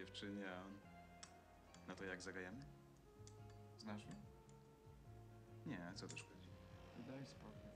dziewczynie, a on... No to jak zagajamy? Znasz mnie? Nie, co to szkodzi? Daj spokój.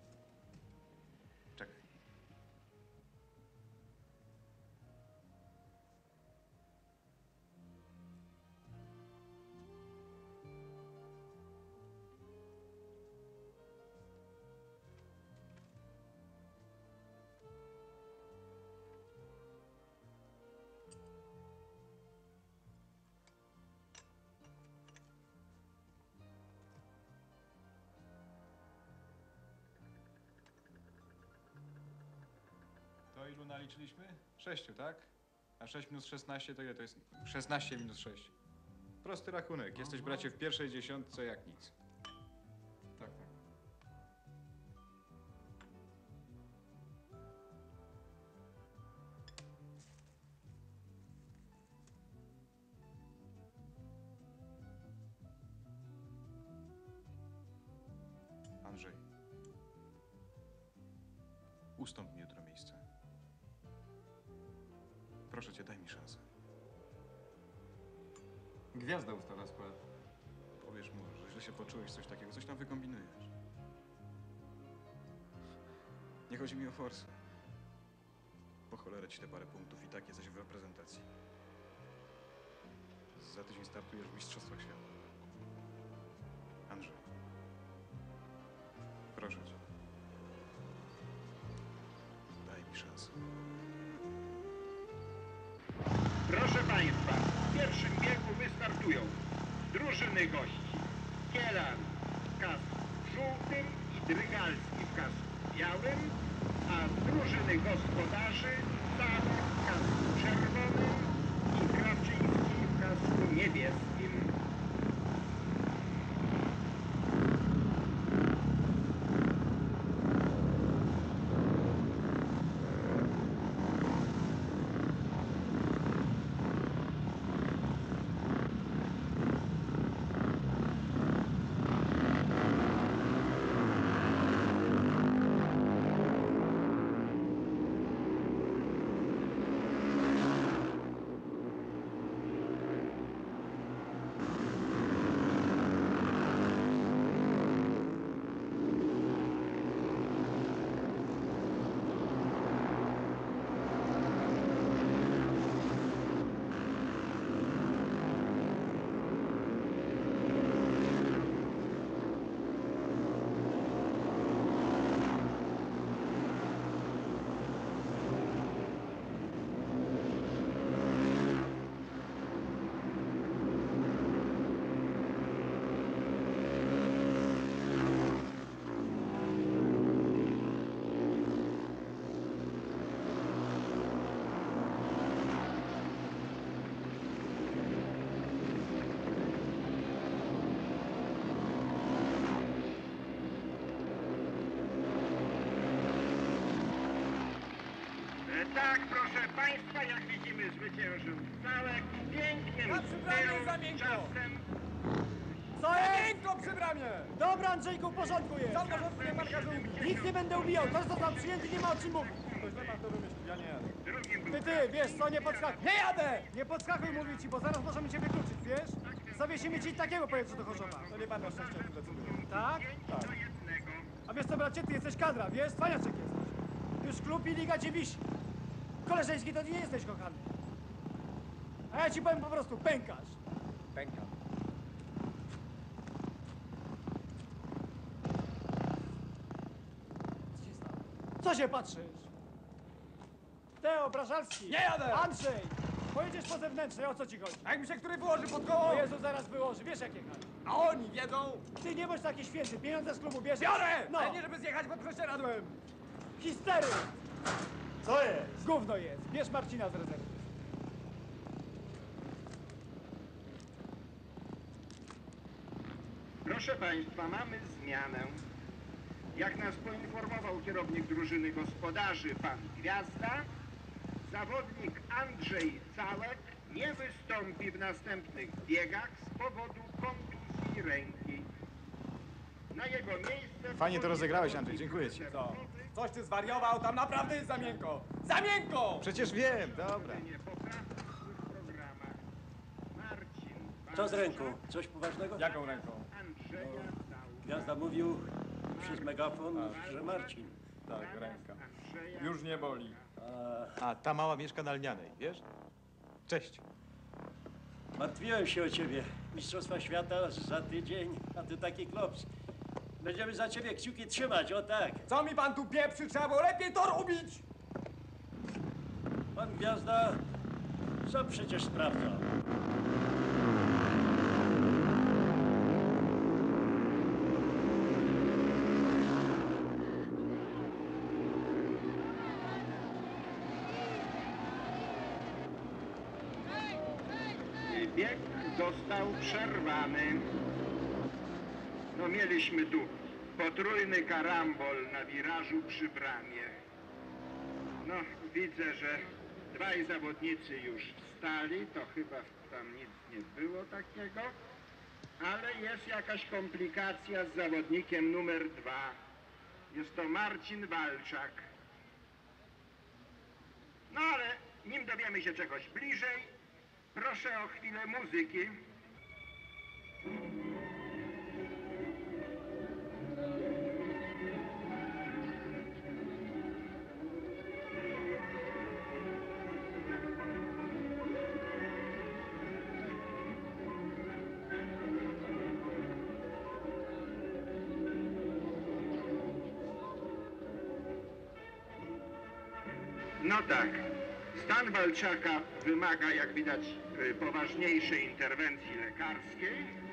To ilu naliczyliśmy? Sześciu, tak? A 6 minus 16 to ile to jest? 16 minus 6. Prosty rachunek. Jesteś, bracie, w pierwszej dziesiątce jak nic. Tak, tak. Andrzej. Ustąp mi jutro miejsce. Proszę cię, daj mi szansę. Gwiazda ustala skład. Powiesz mu, że źle się poczułeś, coś takiego, coś tam wykombinujesz. Nie chodzi mi o forsę. Po cholerę ci te parę punktów i tak jesteś w reprezentacji. Za tydzień startujesz w Mistrzostwach Świata. Andrzej. Proszę cię. Proszę Państwa, w pierwszym biegu wystartują drużyny gości. Kielan w kasku żółtym i Drygalski w kasku białym, a drużyny gospodarzy Sam w kasku czerwonym i Krawczyński w kasku niebieskim. E, Tak, proszę Państwa, jak widzimy zwyciężył Całek pięknym Na przybranie stylu, za miękko. czasem Co jest? Miękko przy bramie! Dobra, Andrzejku, w porządku jest! Co w porządku, nie marka Nic nie będę ubijał, to został przyjęty, nie ma o czym mówić. To źle pan to wymyślił, ja nie jadę. drugim był Ty, ty, wiesz co, nie podskakuj. Nie jadę! Nie podskakuj, mówię ci, bo zaraz możemy cię wykluczyć, wiesz? Zawiesimy ci takiego pojedźcie do Chorzowa. To nie pan na szczęście decyduje. Tak? pięć do jednego. A wiesz co, bracie, ty jesteś kadra, wiesz? Cwaniaczek jesteś. Już klub i liga cię wisi. Koleżeński to nie jesteś kochany. A ja ci powiem po prostu, pękasz. Pękam. Co się stało? Co się patrzysz? Teo, Brażalski! Nie jadę! Andrzej! Pojedziesz po zewnętrznej, o co ci chodzi? A jak mi się który wyłoży pod koło? O Jezu, zaraz wyłoży, wiesz jak jechać. A oni wiedzą? Ty nie bądź taki święty, pieniądze z klubu bierzesz. Biorę! No, Ale nie żeby zjechać pod prześcieradłem! histery! Co jest? Gówno jest, bierz Marcina z rezerwy. Proszę Państwa, mamy zmianę. Jak nas poinformował kierownik drużyny gospodarzy, pan Gwiazda, zawodnik Andrzej Całek nie wystąpi w następnych biegach z powodu kontuzji ręki. Na jego miejsce... Fajnie to rozegrałeś, Andrzej, dziękuję ci. Co? Coś ty zwariował, tam naprawdę jest za miękko! Za miękko! Przecież wiem, dobra. Co z ręką? Coś poważnego? Jaką ręką? Andrzeja Dał. Gwiazda mówił przez megafon, że Marcin. Tak, ręka. Już nie boli. A A ta mała mieszka na Lnianej, wiesz? Cześć. martwiłem się o ciebie. Mistrzostwa świata za tydzień, a ty taki klops. Będziemy za ciebie kciuki trzymać, o tak. Co mi pan tu pieprzy? Trzeba było lepiej to robić! Pan Gwiazda, co przecież sprawdza. Bieg został przerwany. No mieliśmy tu potrójny karambol na wirażu przy bramie. No widzę, że dwaj zawodnicy już wstali, to chyba tam nic nie było takiego. Ale jest jakaś komplikacja z zawodnikiem numer dwa. Jest to Marcin Walczak. No ale nim dowiemy się czegoś bliżej, proszę o chwilę muzyki. No tak. Stan Walczaka wymaga, jak widać, y, poważniejszej interwencji lekarskiej.